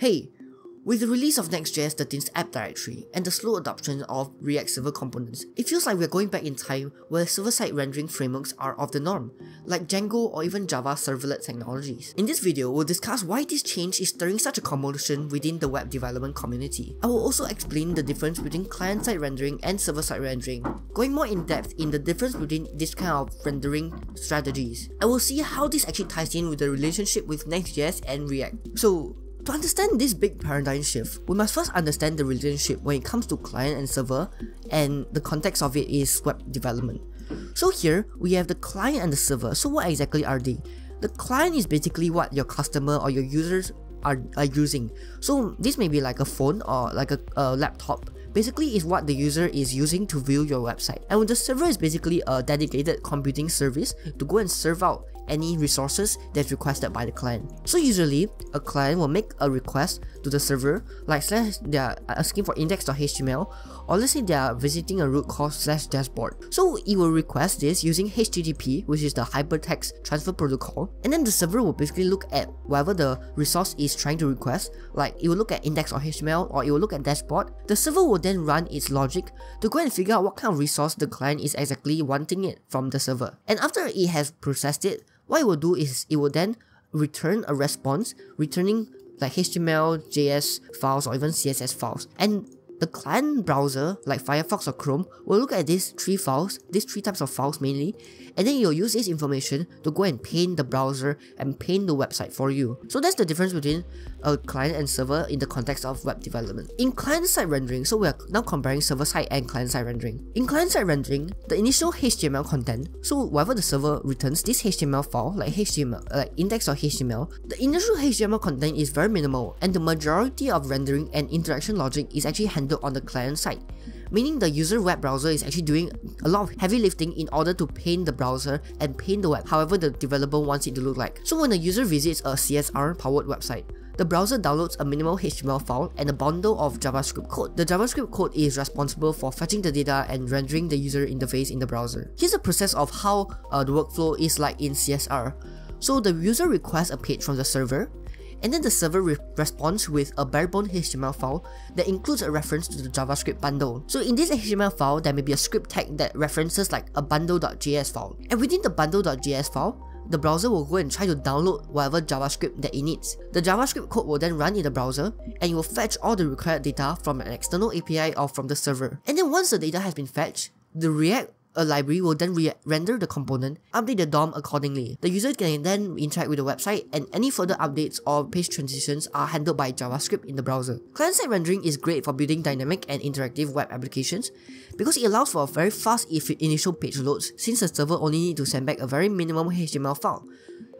Hey, with the release of Next.js 13's app directory and the slow adoption of React server components, it feels like we're going back in time where server-side rendering frameworks are of the norm, like Django or even Java servlet technologies. In this video, we'll discuss why this change is stirring such a commotion within the web development community. I will also explain the difference between client-side rendering and server-side rendering, going more in depth in the difference between this kind of rendering strategies. I will see how this actually ties in with the relationship with Next.js and React. So, to understand this big paradigm shift, we must first understand the relationship when it comes to client and server, and the context of it is web development. So here, we have the client and the server. So what exactly are they? The client is basically what your customer or your users are, are using. So this may be like a phone or like a, a laptop basically is what the user is using to view your website. And the server is basically a dedicated computing service to go and serve out any resources that's requested by the client. So usually, a client will make a request to the server, like slash they're asking for index.html, or let's say they're visiting a route called slash dashboard. So it will request this using HTTP, which is the Hypertext Transfer Protocol, and then the server will basically look at whatever the resource is trying to request, like it will look at index.html or it will look at dashboard. The server will then run its logic to go and figure out what kind of resource the client is exactly wanting it from the server. And after it has processed it, what it will do is it will then return a response, returning like HTML, JS files, or even CSS files. And the client browser, like Firefox or Chrome, will look at these three files, these three types of files mainly, and then you'll use this information to go and paint the browser and paint the website for you. So that's the difference between a client and server in the context of web development. In client-side rendering, so we're now comparing server-side and client-side rendering. In client-side rendering, the initial HTML content, so whatever the server returns, this HTML file, like HTML, like index or HTML, the initial HTML content is very minimal and the majority of rendering and interaction logic is actually handled on the client side meaning the user web browser is actually doing a lot of heavy lifting in order to paint the browser and paint the web however the developer wants it to look like. So when a user visits a CSR powered website, the browser downloads a minimal HTML file and a bundle of JavaScript code. The JavaScript code is responsible for fetching the data and rendering the user interface in the browser. Here's a process of how uh, the workflow is like in CSR. So the user requests a page from the server, and then the server re responds with a barebone HTML file that includes a reference to the JavaScript bundle. So in this HTML file, there may be a script tag that references like a bundle.js file. And within the bundle.js file, the browser will go and try to download whatever JavaScript that it needs. The JavaScript code will then run in the browser and it will fetch all the required data from an external API or from the server. And then once the data has been fetched, the React a library will then render the component, update the DOM accordingly. The user can then interact with the website and any further updates or page transitions are handled by JavaScript in the browser. Client-side rendering is great for building dynamic and interactive web applications because it allows for very fast initial page loads since the server only needs to send back a very minimum HTML file.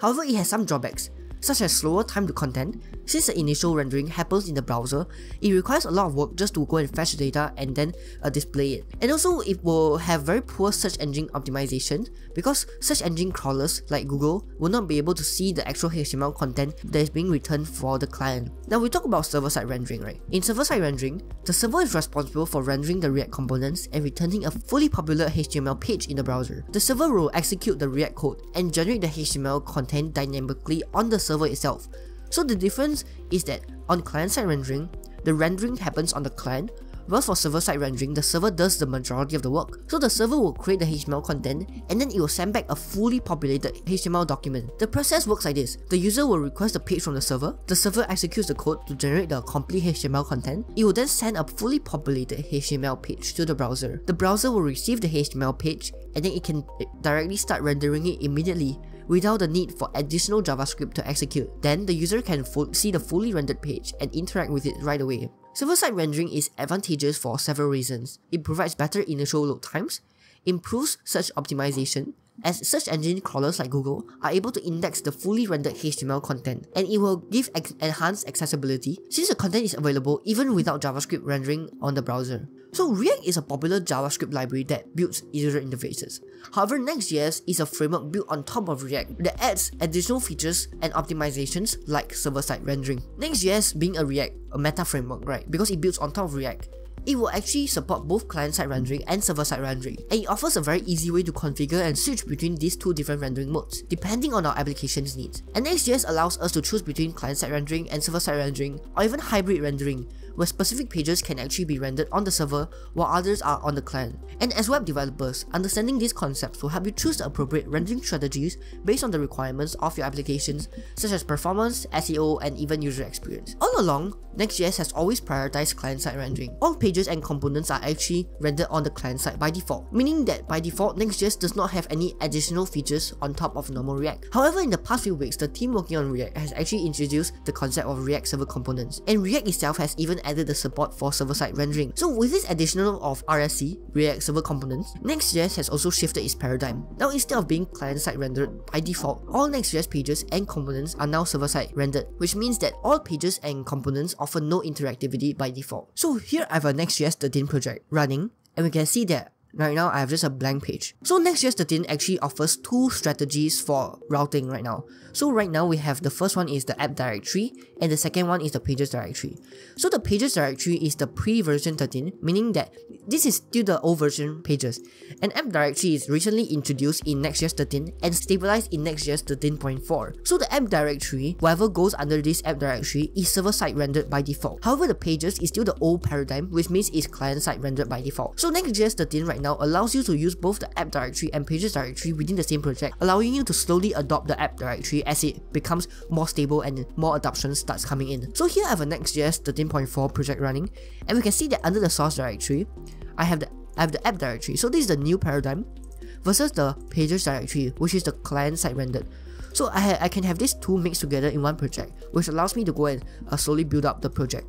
However, it has some drawbacks such as slower time to content. Since the initial rendering happens in the browser, it requires a lot of work just to go and fetch the data and then uh, display it. And also, it will have very poor search engine optimization because search engine crawlers like Google will not be able to see the actual HTML content that is being returned for the client. Now we talk about server-side rendering, right? In server-side rendering, the server is responsible for rendering the React components and returning a fully popular HTML page in the browser. The server will execute the React code and generate the HTML content dynamically on the server itself. So the difference is that on client-side rendering, the rendering happens on the client, whereas for server-side rendering, the server does the majority of the work. So the server will create the HTML content and then it will send back a fully populated HTML document. The process works like this. The user will request a page from the server, the server executes the code to generate the complete HTML content, it will then send a fully populated HTML page to the browser. The browser will receive the HTML page and then it can directly start rendering it immediately without the need for additional JavaScript to execute. Then the user can see the fully rendered page and interact with it right away. Server-side rendering is advantageous for several reasons. It provides better initial load times, improves search optimization, as search engine crawlers like Google are able to index the fully rendered HTML content, and it will give enhanced accessibility since the content is available even without JavaScript rendering on the browser. So React is a popular JavaScript library that builds user interfaces. However, Next.js is a framework built on top of React that adds additional features and optimizations like server-side rendering. Next.js being a React, a meta framework, right? Because it builds on top of React, it will actually support both client-side rendering and server-side rendering, and it offers a very easy way to configure and switch between these two different rendering modes, depending on our application's needs. And allows us to choose between client-side rendering and server-side rendering, or even hybrid rendering, where specific pages can actually be rendered on the server while others are on the client. And as web developers, understanding these concepts will help you choose the appropriate rendering strategies based on the requirements of your applications, such as performance, SEO, and even user experience. All along, Next.js has always prioritized client-side rendering. All pages and components are actually rendered on the client side by default, meaning that by default, Next.js does not have any additional features on top of normal React. However, in the past few weeks, the team working on React has actually introduced the concept of React Server Components, and React itself has even added the support for server-side rendering. So with this additional of RSC, React Server Components, Next.js has also shifted its paradigm. Now instead of being client-side rendered by default, all Next.js pages and components are now server-side rendered, which means that all pages and components offer no interactivity by default. So here I have a Next.js 13 project running, and we can see that Right now, I have just a blank page. So Next.js 13 actually offers two strategies for routing right now. So right now, we have the first one is the app directory, and the second one is the pages directory. So the pages directory is the pre-version 13, meaning that this is still the old version pages. And app directory is recently introduced in Next.js 13 and stabilized in Next.js 13.4. So the app directory, whatever goes under this app directory, is server-side rendered by default. However, the pages is still the old paradigm, which means it's client-side rendered by default. So Next.js 13 right now allows you to use both the app directory and pages directory within the same project, allowing you to slowly adopt the app directory as it becomes more stable and more adoption starts coming in. So here I have a Next.js 13.4 project running, and we can see that under the source directory, I have the I have the app directory. So this is the new paradigm versus the pages directory, which is the client-side rendered. So I, I can have these two mixed together in one project, which allows me to go and uh, slowly build up the project.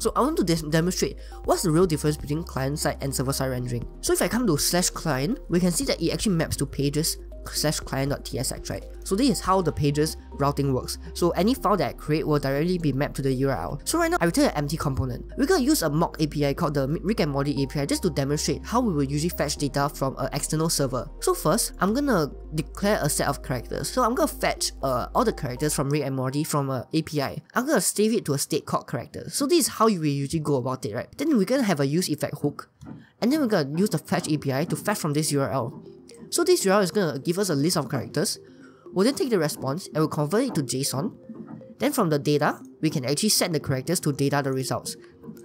So I want to demonstrate what's the real difference between client-side and server-side rendering. So if I come to slash client, we can see that it actually maps to pages slash client.tsx, right? So this is how the pages routing works. So any file that I create will directly be mapped to the URL. So right now, I return an empty component. We're gonna use a mock API called the Rick and Morty API just to demonstrate how we will usually fetch data from an external server. So first, I'm gonna declare a set of characters. So I'm gonna fetch uh, all the characters from Rick and Morty from an API. I'm gonna save it to a state called characters. So this is how you will usually go about it, right? Then we're gonna have a use effect hook. And then we're gonna use the fetch API to fetch from this URL. So this URL is going to give us a list of characters. We'll then take the response and we'll convert it to JSON. Then from the data, we can actually set the characters to data the results.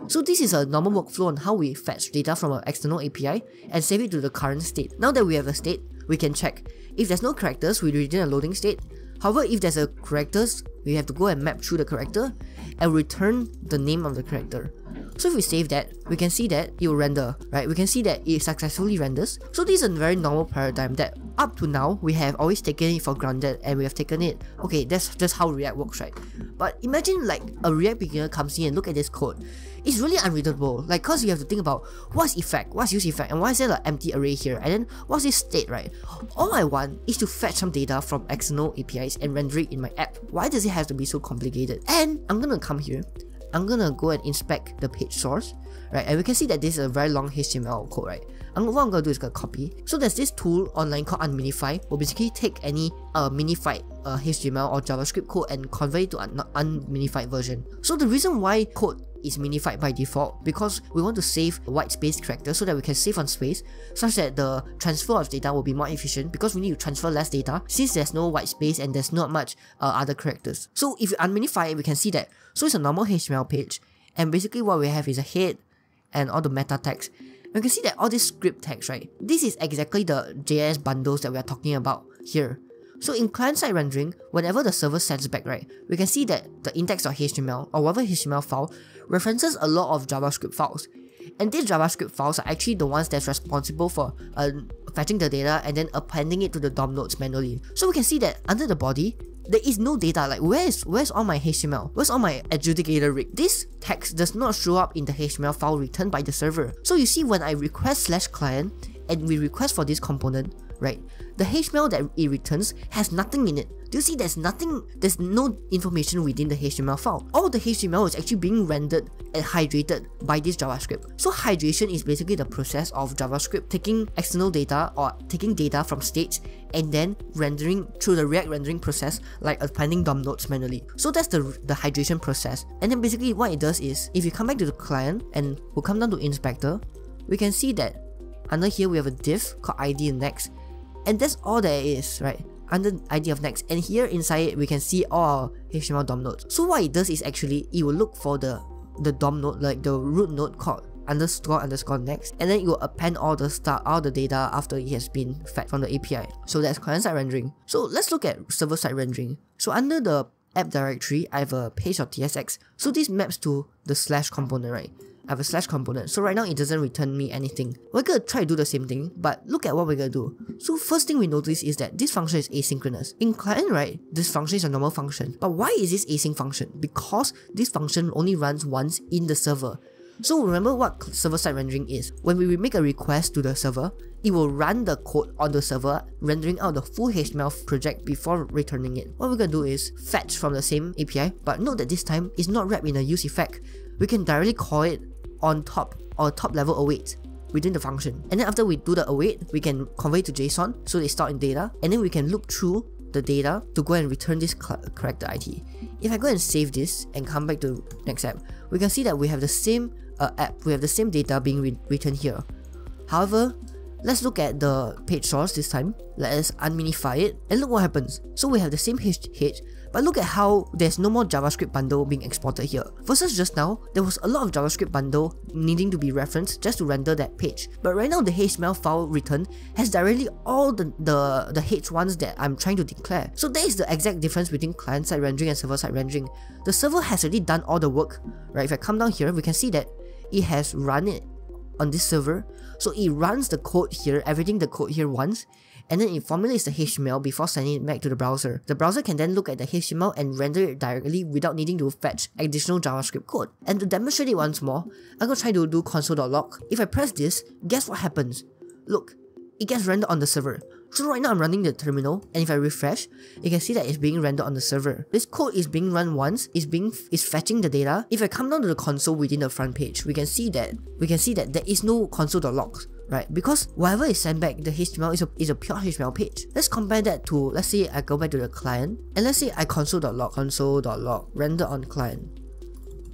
So this is a normal workflow on how we fetch data from an external API and save it to the current state. Now that we have a state, we can check. If there's no characters, we return a loading state. However, if there's a characters, we have to go and map through the character and return the name of the character. So if we save that, we can see that it will render, right? We can see that it successfully renders. So this is a very normal paradigm that up to now, we have always taken it for granted and we have taken it, okay, that's just how React works, right? But imagine like a React beginner comes in and look at this code. It's really unreadable, like cause you have to think about what's effect, what's use effect, and why is there an empty array here, and then what's this state, right? All I want is to fetch some data from external APIs and render it in my app. Why does it have to be so complicated? And I'm gonna come here I'm gonna go and inspect the page source, right? And we can see that this is a very long HTML code, right? And what I'm gonna do is gonna copy. So there's this tool online called Unminify, will basically take any uh, minified uh, HTML or JavaScript code and convert it to an unminified version. So the reason why code is minified by default because we want to save white space characters so that we can save on space such that the transfer of data will be more efficient because we need to transfer less data since there's no white space and there's not much uh, other characters. So if you unminify it, we can see that. So it's a normal HTML page and basically what we have is a head and all the meta text. We can see that all this script text, right? This is exactly the JS bundles that we are talking about here. So in client-side rendering, whenever the server sends back, right, we can see that the index.html or whatever HTML file references a lot of JavaScript files. And these JavaScript files are actually the ones that's responsible for uh, fetching the data and then appending it to the DOM nodes manually. So we can see that under the body, there is no data like where is where's all my HTML? Where's all my adjudicator rig? This text does not show up in the HTML file returned by the server. So you see when I request slash client and we request for this component, right? The HTML that it returns has nothing in it. do you see there's nothing, there's no information within the HTML file. All the HTML is actually being rendered and hydrated by this JavaScript. So hydration is basically the process of JavaScript taking external data or taking data from states and then rendering through the React rendering process like appending DOM nodes manually. So that's the, the hydration process. And then basically what it does is, if you come back to the client and we'll come down to inspector, we can see that under here we have a div called id next and that's all there is, right? Under ID of next, and here inside it, we can see all our HTML DOM nodes. So what it does is actually, it will look for the, the DOM node, like the root node called underscore underscore next and then it will append all the start all the data after it has been fed from the API. So that's client-side rendering. So let's look at server-side rendering. So under the app directory, I have a page.tsx. So this maps to the slash component, right? I have a slash component. So right now it doesn't return me anything. We're gonna try to do the same thing, but look at what we're gonna do. So first thing we notice is that this function is asynchronous. In client, right, this function is a normal function. But why is this async function? Because this function only runs once in the server. So remember what server-side rendering is. When we make a request to the server, it will run the code on the server, rendering out the full HTML project before returning it. What we're gonna do is fetch from the same API, but note that this time it's not wrapped in a use effect. We can directly call it on top or top level await within the function. And then after we do the await, we can convey to JSON so they start in data and then we can look through the data to go and return this character ID. If I go and save this and come back to next app, we can see that we have the same uh, app, we have the same data being re written here. However, let's look at the page source this time. Let us unminify it and look what happens. So we have the same H, H but look at how there's no more JavaScript bundle being exported here. Versus just now, there was a lot of JavaScript bundle needing to be referenced just to render that page. But right now, the HTML file returned has directly all the, the, the H1s that I'm trying to declare. So that is the exact difference between client-side rendering and server-side rendering. The server has already done all the work, right? If I come down here, we can see that it has run it on this server. So it runs the code here, everything the code here wants, and then it formulates the HTML before sending it back to the browser. The browser can then look at the HTML and render it directly without needing to fetch additional JavaScript code. And to demonstrate it once more, I'm gonna try to do console.log. If I press this, guess what happens? Look, it gets rendered on the server. So right now I'm running the terminal and if I refresh, you can see that it's being rendered on the server. This code is being run once, is being is fetching the data. If I come down to the console within the front page, we can see that we can see that there is no console.logs right? Because whatever is sent back, the HTML is a, is a pure HTML page. Let's compare that to, let's say I go back to the client, and let's say I console.log, console.log, render on client.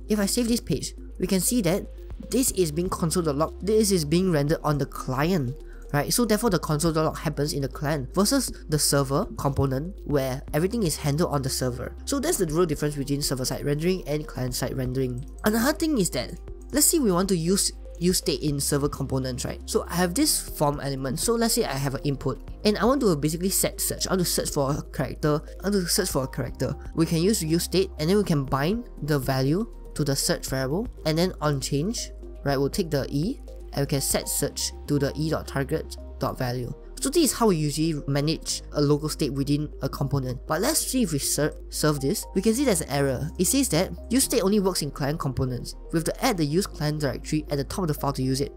If I save this page, we can see that this is being console.log, this is being rendered on the client, right? So therefore the console.log happens in the client versus the server component where everything is handled on the server. So that's the real difference between server-side rendering and client-side rendering. Another thing is that, let's say we want to use use state in server components, right? So I have this form element. So let's say I have an input and I want to basically set search. I want to search for a character. I want to search for a character. We can use use state and then we can bind the value to the search variable and then on change, right? We'll take the e and we can set search to the e.target.value. So this is how we usually manage a local state within a component. But let's see if we ser serve this. We can see there's an error. It says that use state only works in client components. We have to add the use client directory at the top of the file to use it.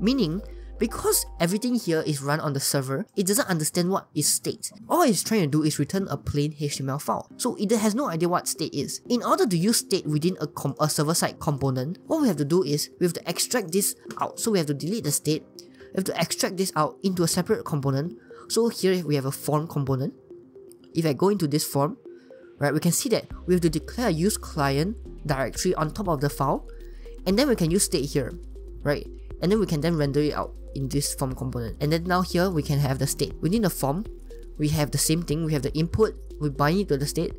Meaning, because everything here is run on the server, it doesn't understand what is state. All it's trying to do is return a plain HTML file. So it has no idea what state is. In order to use state within a, a server-side component, what we have to do is we have to extract this out. So we have to delete the state we have to extract this out into a separate component. So here we have a form component. If I go into this form, right, we can see that we have to declare a use client directory on top of the file, and then we can use state here, right? And then we can then render it out in this form component. And then now here we can have the state. Within the form, we have the same thing. We have the input, we bind it to the state,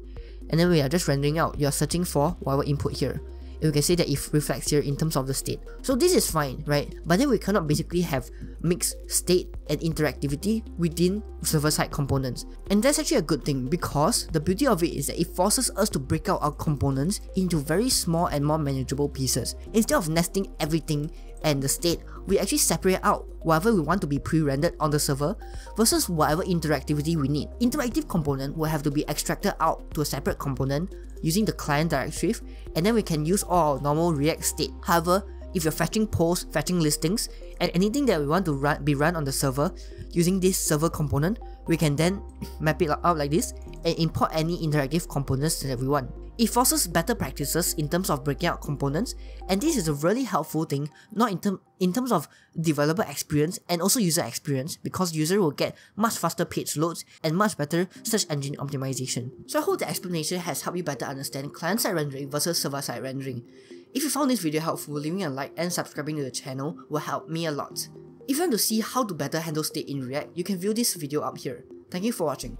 and then we are just rendering out. You are searching for whatever input here you can say that it reflects here in terms of the state. So this is fine, right? But then we cannot basically have mixed state and interactivity within server-side components. And that's actually a good thing because the beauty of it is that it forces us to break out our components into very small and more manageable pieces. Instead of nesting everything and the state, we actually separate out whatever we want to be pre-rendered on the server versus whatever interactivity we need. Interactive component will have to be extracted out to a separate component using the client directive and then we can use all our normal React state. However, if you're fetching posts, fetching listings, and anything that we want to run, be run on the server using this server component, We can then map it out like this and import any interactive components that we want. It forces better practices in terms of breaking out components, and this is a really helpful thing, not in, term, in terms of developer experience and also user experience, because user will get much faster page loads and much better search engine optimization. So I hope the explanation has helped you better understand client-side rendering versus server-side rendering. If you found this video helpful, leaving a like and subscribing to the channel will help me a lot. If you want to see how to better handle state in React, you can view this video up here. Thank you for watching.